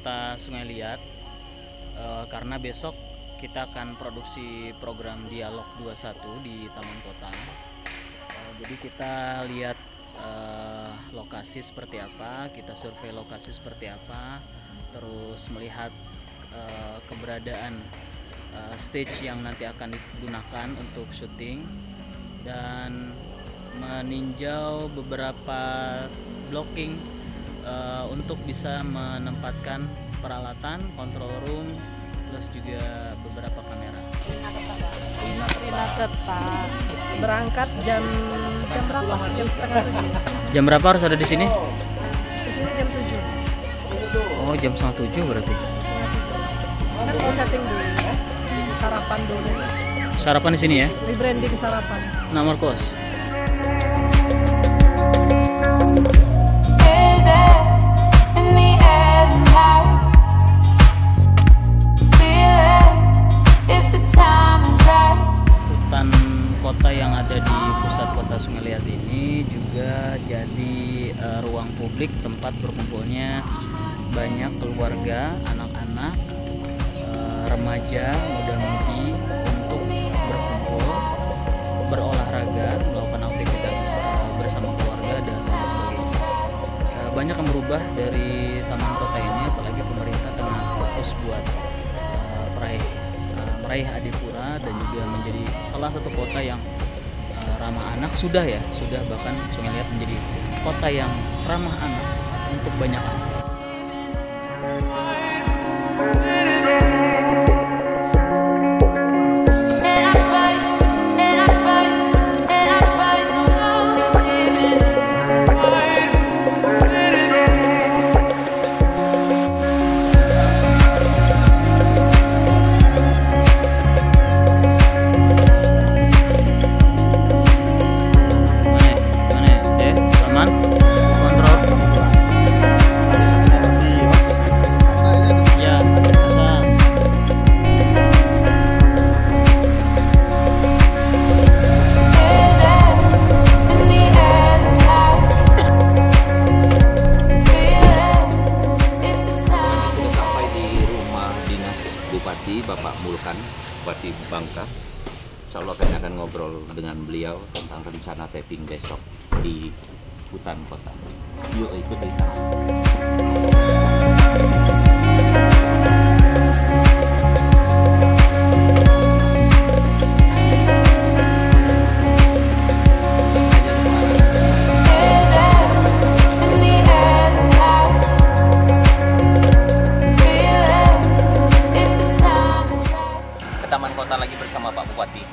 Kota Sungai Liat Eh, karena besok kita akan produksi program dialog 21 di Taman Kota. Eh, jadi kita lihat eh, lokasi seperti apa, kita survei lokasi seperti apa, terus melihat eh, keberadaan eh, stage yang nanti akan digunakan untuk syuting dan meninjau beberapa blocking eh, untuk bisa menempatkan peralatan control room plus juga beberapa kamera. Rina Keta berangkat jam jam berapa? Jam setengah tujuh. Jam berapa harus ada di sini? Di sini jam tujuh. Oh jam setengah tujuh berarti. Kan mau setting di sarapan dulu. Sarapan di sini ya? Rebranding sarapan. Nomor kos. Kota yang ada di pusat kota Sungai Liat ini juga jadi eh, ruang publik tempat berkumpulnya banyak keluarga, anak-anak, eh, remaja, muda-mudi untuk berkumpul, berolahraga, melakukan aktivitas eh, bersama keluarga dan sebagainya. Eh, banyak yang berubah dari taman kota ini, apalagi pemerintah tengah fokus buat meraih eh, meraih Adipura dan juga menjadi salah satu kota yang eh, ramah anak sudah ya sudah bahkan Sungai Liat menjadi kota yang ramah anak untuk banyak anak. Bupati Bapak Mulkan Bupati Bangka. Insya Allah kami akan ngobrol dengan beliau tentang rencana tapping besok di hutan kota. Yuk ikuti Is right. ke Taman Kota lagi bersama Pak Bupati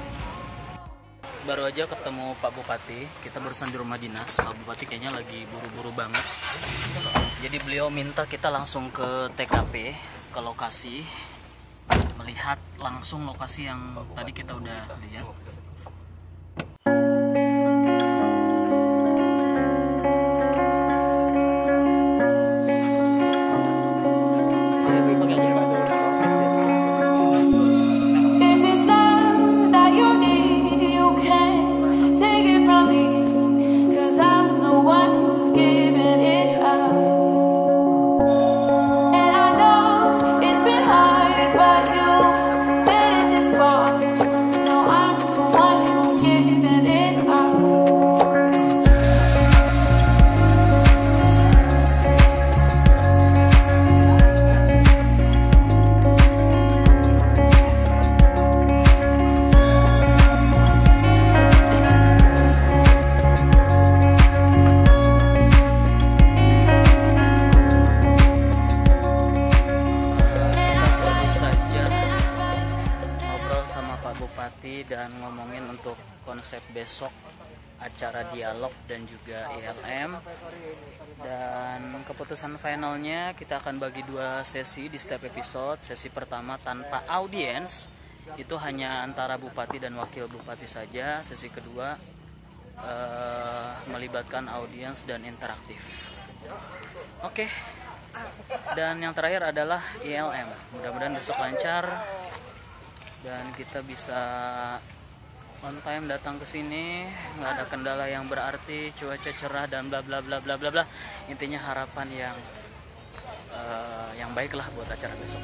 Baru aja ketemu Pak Bupati, kita barusan di rumah dinas. Pak Bupati kayaknya lagi buru-buru banget. Jadi beliau minta kita langsung ke TKP, ke lokasi, melihat langsung lokasi yang tadi kita udah lihat. Dan ngomongin untuk konsep besok acara dialog dan juga ILM dan keputusan finalnya kita akan bagi dua sesi di setiap episode. Sesi pertama tanpa audiens itu hanya antara bupati dan wakil bupati saja. Sesi kedua eh, melibatkan audiens dan interaktif. Oke dan yang terakhir adalah ILM. Mudah-mudahan besok lancar dan kita bisa on time datang ke sini, nggak ada kendala yang berarti, cuaca cerah dan bla bla bla bla bla bla. Intinya harapan yang eh, yang baik lah buat acara besok.